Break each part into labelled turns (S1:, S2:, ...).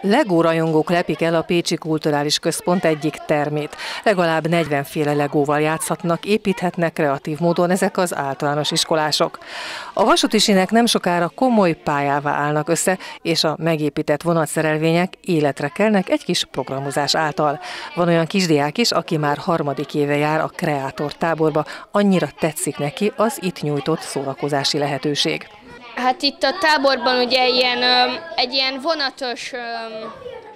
S1: Legó rajongók lepik el a Pécsi Kulturális Központ egyik termét. Legalább 40 féle legóval játszhatnak, építhetnek kreatív módon ezek az általános iskolások. A vasútisinek nem sokára komoly pályává állnak össze, és a megépített vonatszerelvények életre kelnek egy kis programozás által. Van olyan kisdiák is, aki már harmadik éve jár a kreátor táborba, annyira tetszik neki az itt nyújtott szórakozási lehetőség.
S2: Hát itt a táborban ugye ilyen, egy ilyen vonatos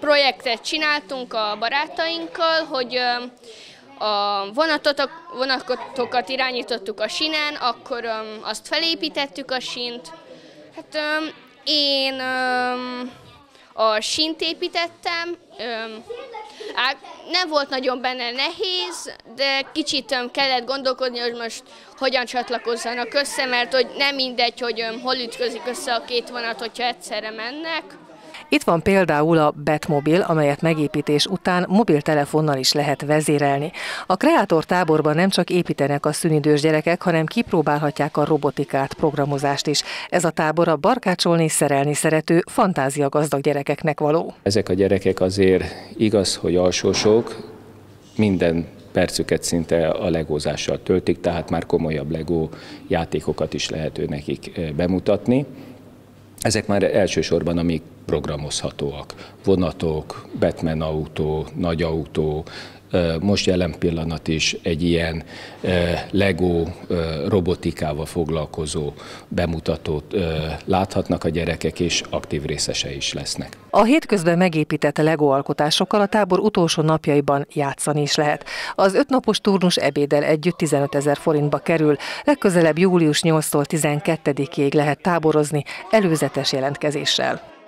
S2: projektet csináltunk a barátainkkal, hogy a vonatot, vonatokat irányítottuk a sinen, akkor azt felépítettük a sint. Hát én a sint építettem, nem volt nagyon benne nehéz, de kicsit kellett gondolkodni, hogy most hogyan csatlakozzanak össze, mert hogy nem mindegy, hogy hol ütközik össze a két vonat, hogyha egyszerre mennek.
S1: Itt van például a Betmobil, amelyet megépítés után mobiltelefonnal is lehet vezérelni. A kreátor táborban nem csak építenek a szünidős gyerekek, hanem kipróbálhatják a robotikát, programozást is. Ez a tábor a barkácsolni, szerelni szerető, fantázia gazdag gyerekeknek való.
S3: Ezek a gyerekek azért igaz, hogy alsósok, minden percüket szinte a legózással töltik, tehát már komolyabb legó játékokat is lehet nekik eh, bemutatni. Ezek már elsősorban amik programozhatóak. Vonatok, Batman autó, nagy autó, most jelen pillanat is egy ilyen Lego robotikával foglalkozó bemutatót láthatnak a gyerekek, és aktív részese is lesznek.
S1: A hétközben megépített Lego alkotásokkal a tábor utolsó napjaiban játszani is lehet. Az ötnapos turnus ebédel együtt 15 ezer forintba kerül. Legközelebb július 8-tól 12-ig lehet táborozni előzetes jelentkezéssel.